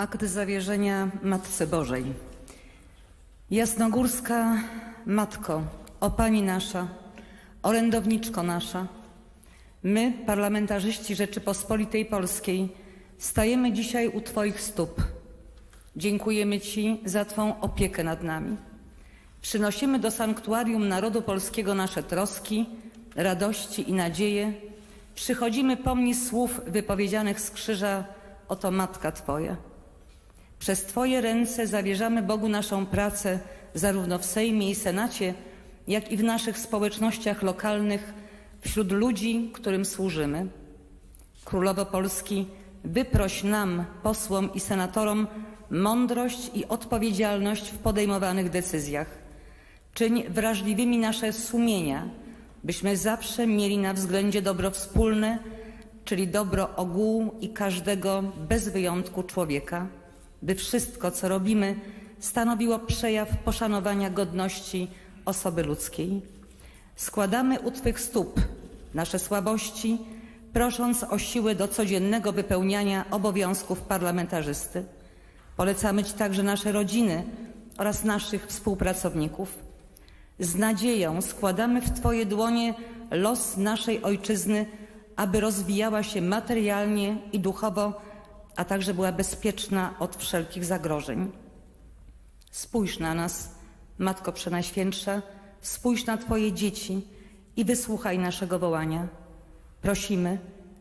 Akt zawierzenia Matce Bożej. Jasnogórska Matko, o Pani nasza, orędowniczko nasza, my, parlamentarzyści Rzeczypospolitej Polskiej, stajemy dzisiaj u Twoich stóp. Dziękujemy Ci za Twą opiekę nad nami. Przynosimy do sanktuarium narodu polskiego nasze troski, radości i nadzieje. Przychodzimy pomni słów wypowiedzianych z krzyża, oto Matka Twoja. Przez Twoje ręce zawierzamy Bogu naszą pracę zarówno w Sejmie i Senacie, jak i w naszych społecznościach lokalnych, wśród ludzi, którym służymy. Królowo Polski, wyproś nam, posłom i senatorom, mądrość i odpowiedzialność w podejmowanych decyzjach. Czyń wrażliwymi nasze sumienia, byśmy zawsze mieli na względzie dobro wspólne, czyli dobro ogółu i każdego bez wyjątku człowieka, by wszystko, co robimy, stanowiło przejaw poszanowania godności osoby ludzkiej. Składamy u Twych stóp nasze słabości, prosząc o siłę do codziennego wypełniania obowiązków parlamentarzysty. Polecamy Ci także nasze rodziny oraz naszych współpracowników. Z nadzieją składamy w Twoje dłonie los naszej ojczyzny, aby rozwijała się materialnie i duchowo, a także była bezpieczna od wszelkich zagrożeń. Spójrz na nas, Matko Przenajświętsza, spójrz na Twoje dzieci i wysłuchaj naszego wołania. Prosimy,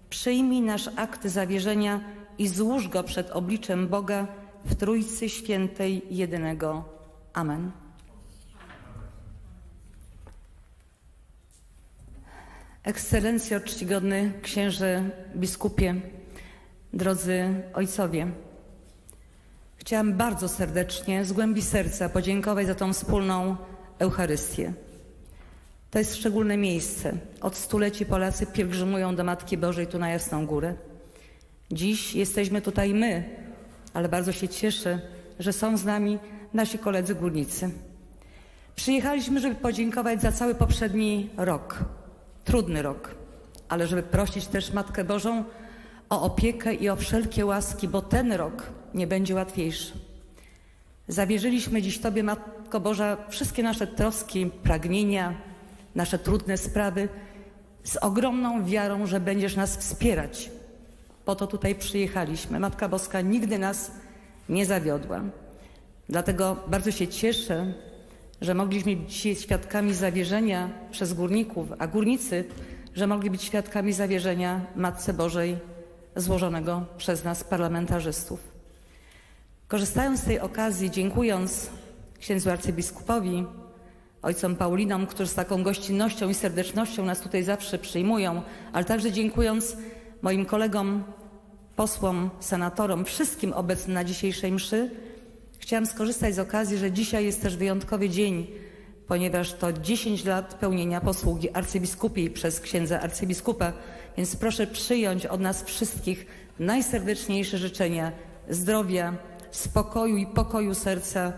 przyjmij nasz akt zawierzenia i złóż go przed obliczem Boga w Trójcy Świętej Jedynego. Amen. Ekscelencjo, czcigodny księże biskupie, drodzy ojcowie. Chciałam bardzo serdecznie, z głębi serca podziękować za tą wspólną Eucharystię. To jest szczególne miejsce. Od stuleci Polacy pielgrzymują do Matki Bożej tu na Jasną Górę. Dziś jesteśmy tutaj my, ale bardzo się cieszę, że są z nami nasi koledzy górnicy. Przyjechaliśmy, żeby podziękować za cały poprzedni rok, trudny rok, ale żeby prosić też Matkę Bożą o opiekę i o wszelkie łaski, bo ten rok nie będzie łatwiejszy. Zawierzyliśmy dziś Tobie, Matko Boża, wszystkie nasze troski, pragnienia, nasze trudne sprawy z ogromną wiarą, że będziesz nas wspierać. Po to tutaj przyjechaliśmy. Matka Boska nigdy nas nie zawiodła. Dlatego bardzo się cieszę, że mogliśmy być dzisiaj świadkami zawierzenia przez górników, a górnicy, że mogli być świadkami zawierzenia Matce Bożej złożonego przez nas parlamentarzystów. Korzystając z tej okazji, dziękując księdzu arcybiskupowi, ojcom Paulinom, którzy z taką gościnnością i serdecznością nas tutaj zawsze przyjmują, ale także dziękując moim kolegom, posłom, senatorom, wszystkim obecnym na dzisiejszej mszy, chciałam skorzystać z okazji, że dzisiaj jest też wyjątkowy dzień, ponieważ to 10 lat pełnienia posługi arcybiskupiej przez księdza arcybiskupa, więc proszę przyjąć od nas wszystkich najserdeczniejsze życzenia zdrowia, spokoju i pokoju serca,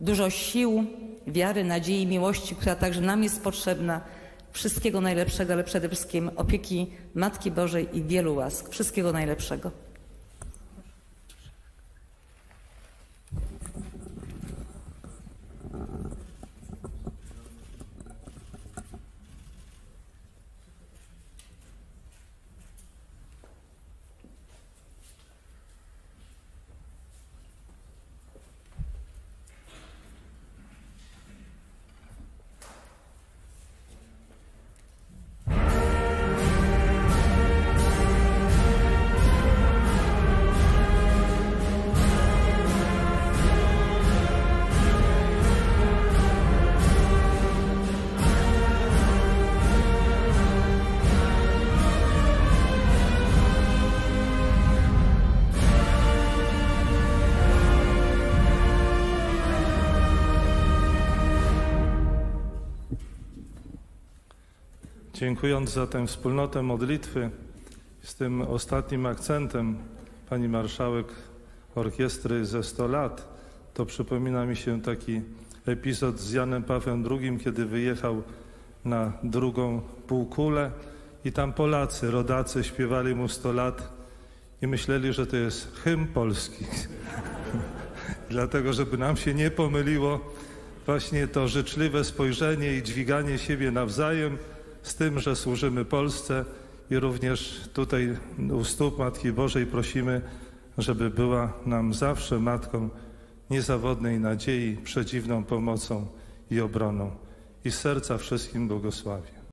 dużo sił, wiary, nadziei, miłości, która także nam jest potrzebna. Wszystkiego najlepszego, ale przede wszystkim opieki Matki Bożej i wielu łask. Wszystkiego najlepszego. Dziękując za tę wspólnotę modlitwy, z tym ostatnim akcentem pani marszałek orkiestry ze 100 lat, to przypomina mi się taki epizod z Janem Pawłem II, kiedy wyjechał na drugą półkulę i tam Polacy, rodacy śpiewali mu 100 lat i myśleli, że to jest hymn polski. Dlatego, żeby nam się nie pomyliło, właśnie to życzliwe spojrzenie i dźwiganie siebie nawzajem z tym, że służymy Polsce i również tutaj u stóp Matki Bożej prosimy, żeby była nam zawsze Matką niezawodnej nadziei, przedziwną pomocą i obroną. I serca wszystkim błogosławię.